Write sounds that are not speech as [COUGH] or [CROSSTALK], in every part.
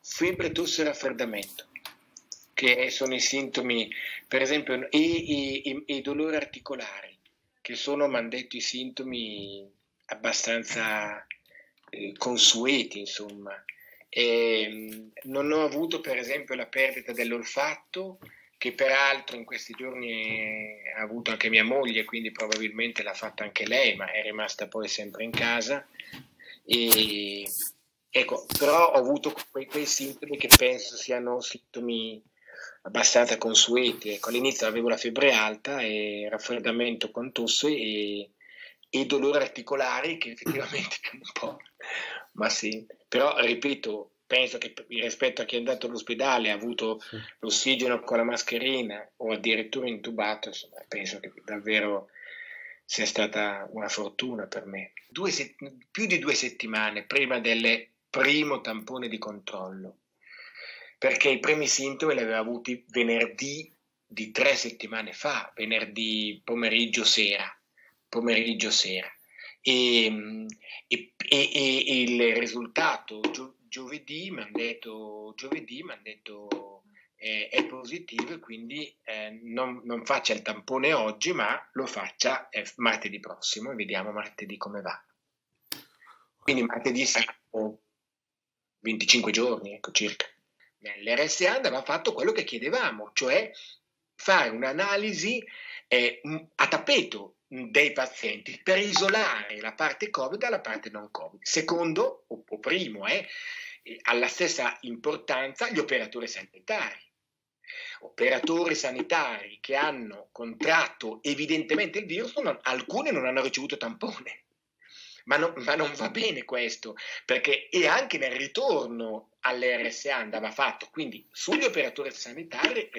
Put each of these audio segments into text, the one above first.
febbre, tosse e raffreddamento, che sono i sintomi, per esempio, e i, dolori articolari, che sono, mi hanno detto, i sintomi abbastanza eh, consueti, insomma. E, non ho avuto, per esempio, la perdita dell'olfatto, che peraltro in questi giorni ha avuto anche mia moglie, quindi probabilmente l'ha fatta anche lei, ma è rimasta poi sempre in casa. E, ecco, però ho avuto quei, quei sintomi che penso siano sintomi abbastanza consueti. Ecco, all'inizio avevo la febbre alta e raffreddamento con tosse e, e dolori articolari che effettivamente [LAUGHS] un po', ma sì, però ripeto, penso che rispetto a chi è andato all'ospedale ha avuto l'ossigeno con la mascherina o addirittura intubato, insomma, penso che davvero sia stata una fortuna per me. Set- più di due settimane prima del primo tampone di controllo, perché i primi sintomi li aveva avuti venerdì di tre settimane fa, venerdì pomeriggio sera, pomeriggio sera. E, e, e, e il risultato giovedì mi hanno detto, giovedì m'han detto eh, è positivo e quindi eh, non, non, faccia il tampone oggi ma lo faccia eh, martedì prossimo e vediamo martedì come va. Quindi martedì saranno 25 giorni, ecco circa. L'RSA andava fatto quello che chiedevamo, cioè fare un'analisi eh, a tappeto dei pazienti per isolare la parte Covid dalla parte non Covid. Secondo, o, o primo, eh, alla stessa importanza gli operatori sanitari. Operatori sanitari che hanno contratto evidentemente il virus, non, alcuni non hanno ricevuto tampone. Ma, no, ma, non va bene questo, perché e anche nel ritorno all'RSA andava fatto, quindi sugli operatori sanitari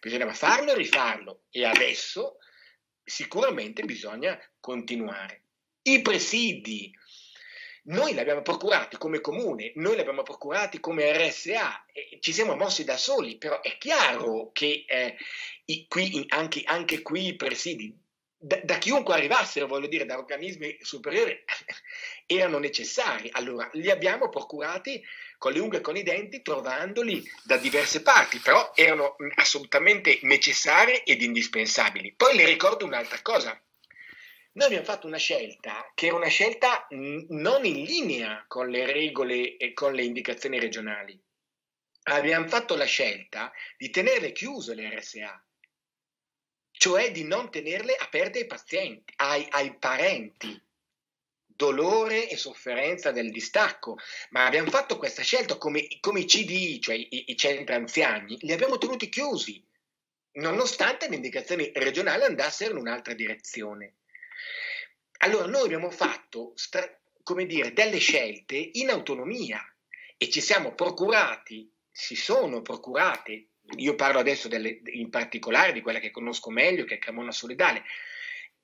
bisognava farlo e rifarlo e adesso sicuramente bisogna continuare. I presidi noi li abbiamo procurati come comune, noi li abbiamo procurati come RSA, ci siamo mossi da soli, però è chiaro che eh, i, qui, anche, anche, qui i presidi, da, da, chiunque arrivassero, voglio dire, da organismi superiori, [LAUGHS] erano necessari. Allora li abbiamo procurati con le unghie e con i denti, trovandoli da diverse parti, però erano assolutamente necessari ed indispensabili. Poi le ricordo un'altra cosa noi abbiamo fatto una scelta che era una scelta non in linea con le regole e con le indicazioni regionali. Abbiamo fatto la scelta di tenerle chiuse le RSA, cioè di non tenerle aperte ai pazienti, ai, ai parenti. Dolore e sofferenza del distacco, ma abbiamo fatto questa scelta come, come i CDI, cioè i, i centri anziani, li abbiamo tenuti chiusi, nonostante le indicazioni regionali andassero in un'altra direzione. Allora noi abbiamo fatto, come dire, delle scelte in autonomia e ci siamo procurati, si sono procurate, io parlo adesso delle, in particolare di quella che conosco meglio, che è Cremona Solidale,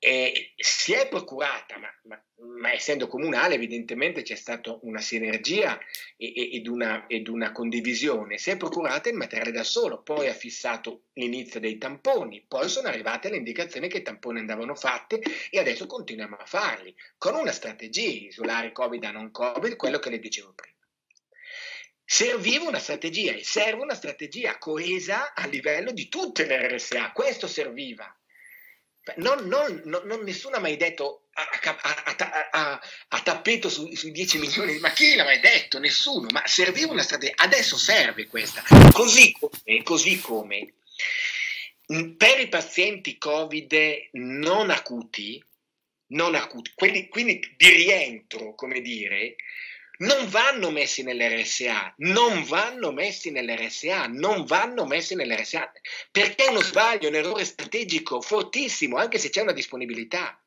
e si è procurata, ma, ma, ma, essendo comunale evidentemente c'è stata una sinergia ed, una, ed, una, condivisione, si è procurata il materiale da solo, poi ha fissato l'inizio dei tamponi, poi sono arrivate le indicazioni che i tamponi andavano fatti e adesso continuiamo a farli, con una strategia, isolare Covid da non Covid, quello che le dicevo prima. Serviva una strategia e serve una strategia coesa a livello di tutte le RSA, questo serviva non, non, non, nessuno ha mai detto a, a, a, a tappeto su, sui 10 milioni, ma chi l'ha mai detto? Nessuno, ma serviva una strategia, adesso serve questa, così come, così come per i pazienti Covid non acuti, non acuti quelli, quindi di rientro, come dire, non vanno messi nell'RSA, non vanno messi nell'RSA, non vanno messi nell'RSA, perché è uno sbaglio, un errore strategico fortissimo, anche se c'è una disponibilità.